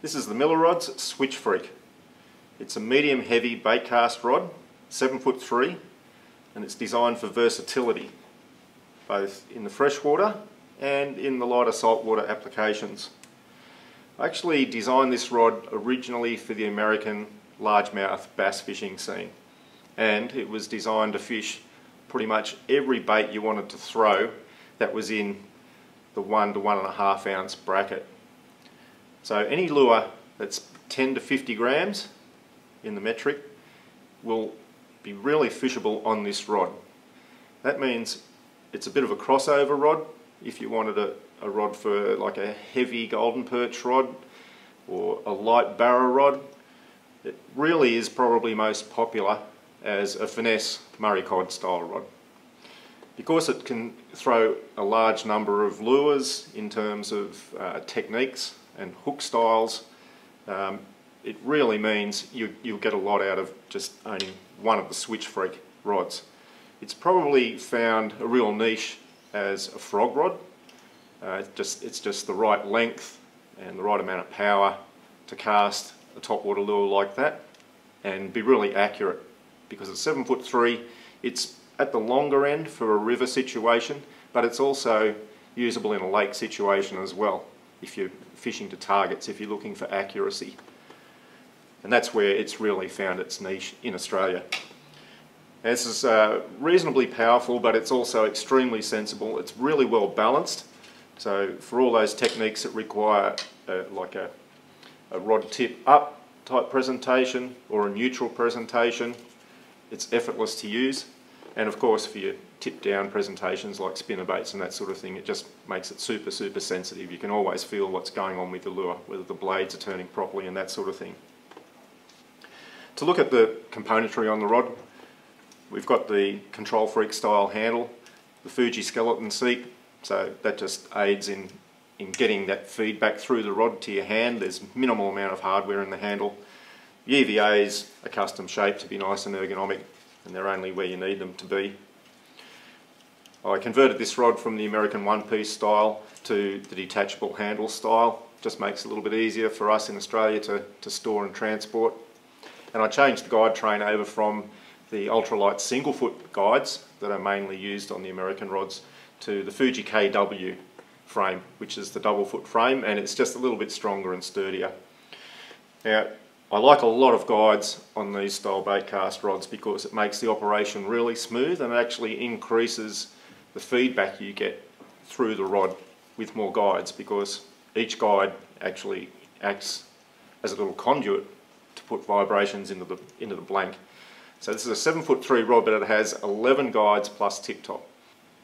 This is the Miller Rods Switch Freak. It's a medium heavy bait cast rod, 7 foot 3, and it's designed for versatility, both in the freshwater and in the lighter saltwater applications. I actually designed this rod originally for the American largemouth bass fishing scene and it was designed to fish pretty much every bait you wanted to throw that was in the one to one and a half ounce bracket. So any lure that's 10 to 50 grams in the metric will be really fishable on this rod. That means it's a bit of a crossover rod if you wanted a, a rod for like a heavy golden perch rod or a light barra rod. It really is probably most popular as a finesse Murray cod style rod. Because it can throw a large number of lures in terms of uh, techniques and hook styles, um, it really means you, you'll get a lot out of just owning one of the Switch Freak rods. It's probably found a real niche as a frog rod. Uh, it's, just, it's just the right length and the right amount of power to cast a topwater lure like that and be really accurate because it's 7 foot 3 it's at the longer end for a river situation but it's also usable in a lake situation as well if you're fishing to targets if you're looking for accuracy and that's where it's really found its niche in Australia. This is uh, reasonably powerful but it's also extremely sensible. It's really well balanced so for all those techniques that require uh, like a, a rod tip up type presentation or a neutral presentation it's effortless to use and of course for your tip down presentations like spinner baits and that sort of thing it just makes it super super sensitive. You can always feel what's going on with the lure whether the blades are turning properly and that sort of thing. To look at the componentry on the rod we've got the control freak style handle the Fuji skeleton seat. So that just aids in in getting that feedback through the rod to your hand. There's minimal amount of hardware in the handle. The EVAs are custom shape to be nice and ergonomic and they're only where you need them to be. I converted this rod from the American one-piece style to the detachable handle style. Just makes it a little bit easier for us in Australia to, to store and transport. And I changed the guide train over from the ultralight single foot guides that are mainly used on the American rods to the Fuji KW frame, which is the double foot frame, and it's just a little bit stronger and sturdier. Now, I like a lot of guides on these style bait cast rods because it makes the operation really smooth and it actually increases the feedback you get through the rod with more guides because each guide actually acts as a little conduit to put vibrations into the, into the blank. So this is a 7 foot 3 rod but it has 11 guides plus tip top.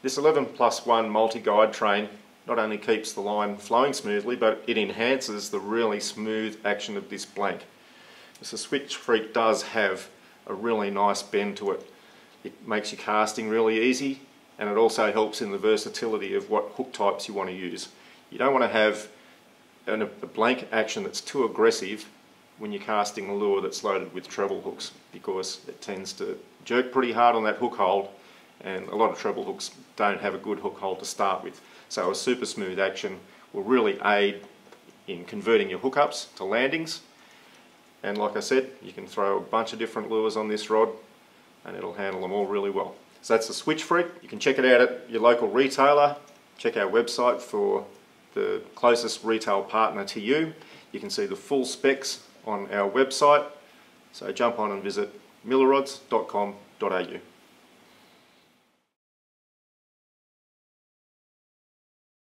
This 11 plus 1 multi-guide train not only keeps the line flowing smoothly but it enhances the really smooth action of this blank. The Switch Freak does have a really nice bend to it. It makes your casting really easy and it also helps in the versatility of what hook types you want to use. You don't want to have an, a blank action that's too aggressive when you're casting a lure that's loaded with treble hooks because it tends to jerk pretty hard on that hook hold and a lot of treble hooks don't have a good hook hold to start with. So a super smooth action will really aid in converting your hookups to landings and like I said, you can throw a bunch of different lures on this rod and it'll handle them all really well. So that's the Switch Freak. You can check it out at your local retailer. Check our website for the closest retail partner to you. You can see the full specs on our website. So jump on and visit millerrods.com.au.